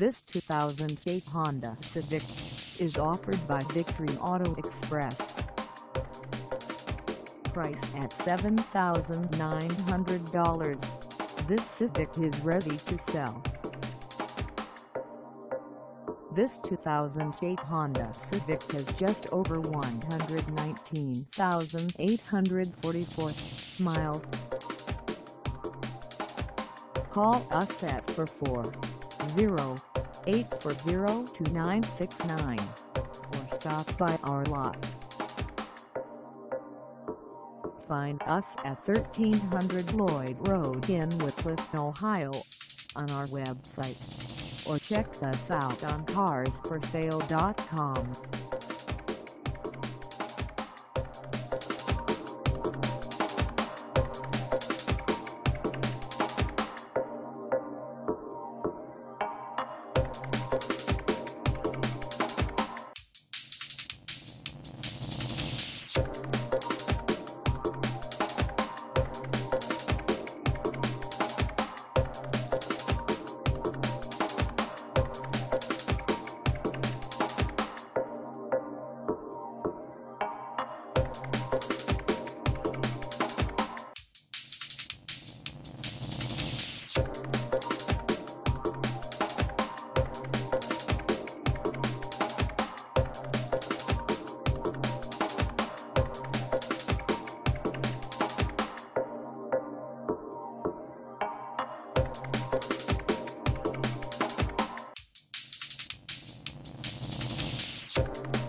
This 2008 Honda Civic is offered by Victory Auto Express. Price at $7,900. This Civic is ready to sell. This 2008 Honda Civic has just over 119,844 miles. Call us at 440-840-2969 or stop by our lot. Find us at 1300 Lloyd Road in Wickliffe, Ohio on our website or check us out on carsforsale.com. Thank